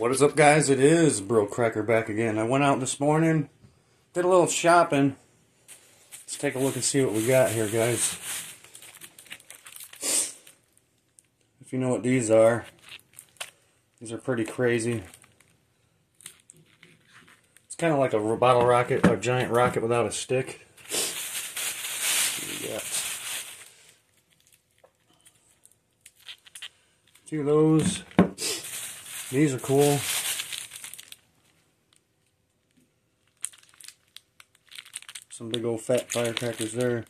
What is up, guys? It is Broke Cracker back again. I went out this morning, did a little shopping. Let's take a look and see what we got here, guys. If you know what these are, these are pretty crazy. It's kind of like a bottle rocket, a giant rocket without a stick. Two of those. These are cool. Some big old fat firecrackers there.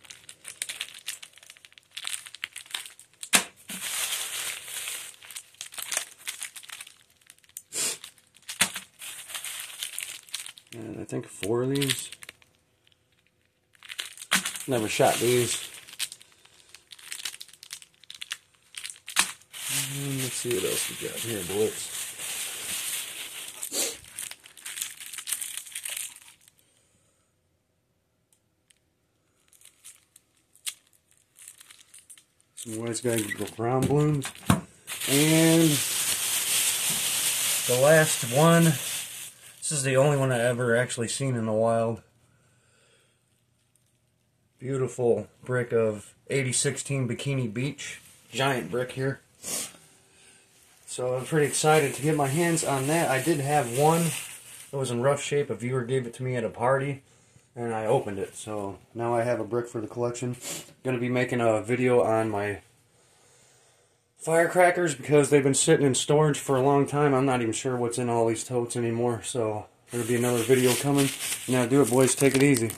And I think four of these. Never shot these. And let's see what else we got here, boys. Some wise guy ground blooms. And the last one. This is the only one I ever actually seen in the wild. Beautiful brick of 8016 Bikini Beach. Giant brick here. So I'm pretty excited to get my hands on that. I did have one that was in rough shape. A viewer gave it to me at a party and I opened it. So now I have a brick for the collection. Going to be making a video on my firecrackers because they've been sitting in storage for a long time. I'm not even sure what's in all these totes anymore. So there'll be another video coming. Now do it, boys. Take it easy.